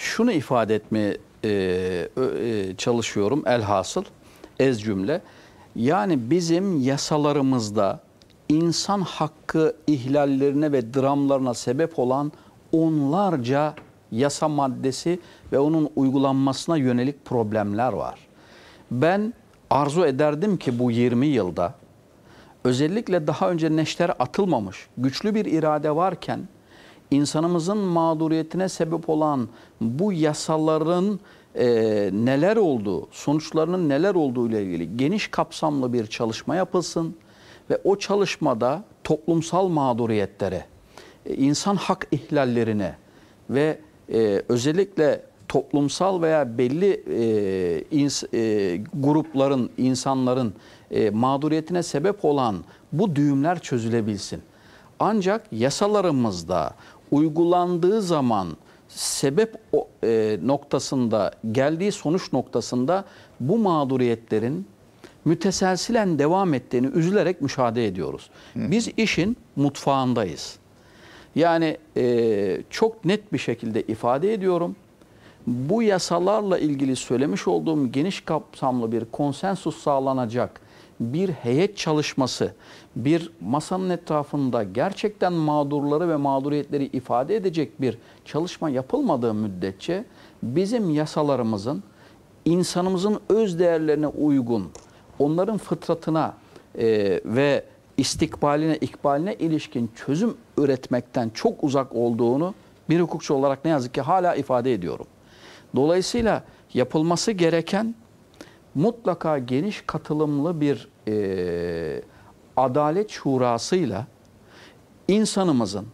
şunu ifade etmeye e, e, çalışıyorum elhasıl ez cümle. Yani bizim yasalarımızda insan hakkı ihlallerine ve dramlarına sebep olan onlarca yasa maddesi ve onun uygulanmasına yönelik problemler var. Ben arzu ederdim ki bu 20 yılda özellikle daha önce neşter atılmamış güçlü bir irade varken insanımızın mağduriyetine sebep olan bu yasaların e, neler olduğu, sonuçlarının neler olduğu ile ilgili geniş kapsamlı bir çalışma yapılsın ve o çalışmada toplumsal mağduriyetlere, e, insan hak ihlallerine ve e, özellikle toplumsal veya belli e, ins- e, grupların, insanların e, mağduriyetine sebep olan bu düğümler çözülebilsin. Ancak yasalarımızda uygulandığı zaman sebep e, noktasında, geldiği sonuç noktasında bu mağduriyetlerin müteselsilen devam ettiğini üzülerek müşahede ediyoruz. Biz işin mutfağındayız. Yani e, çok net bir şekilde ifade ediyorum. Bu yasalarla ilgili söylemiş olduğum geniş kapsamlı bir konsensus sağlanacak bir heyet çalışması, bir masanın etrafında gerçekten mağdurları ve mağduriyetleri ifade edecek bir çalışma yapılmadığı müddetçe bizim yasalarımızın insanımızın öz değerlerine uygun, onların fıtratına e, ve istikbaline, ikbaline ilişkin çözüm üretmekten çok uzak olduğunu bir hukukçu olarak ne yazık ki hala ifade ediyorum. Dolayısıyla yapılması gereken mutlaka geniş katılımlı bir e, adalet şurasıyla insanımızın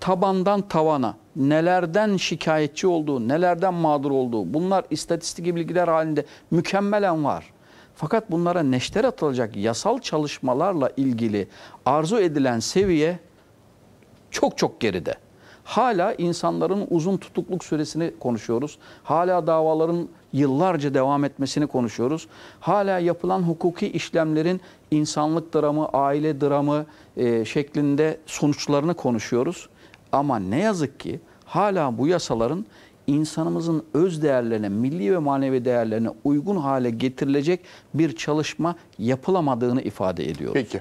tabandan tavana nelerden şikayetçi olduğu, nelerden mağdur olduğu bunlar istatistik bilgiler halinde mükemmelen var. Fakat bunlara neşter atılacak yasal çalışmalarla ilgili arzu edilen seviye çok çok geride. Hala insanların uzun tutukluk süresini konuşuyoruz. Hala davaların yıllarca devam etmesini konuşuyoruz. Hala yapılan hukuki işlemlerin insanlık dramı, aile dramı e, şeklinde sonuçlarını konuşuyoruz. Ama ne yazık ki hala bu yasaların insanımızın öz değerlerine, milli ve manevi değerlerine uygun hale getirilecek bir çalışma yapılamadığını ifade ediyoruz. Peki.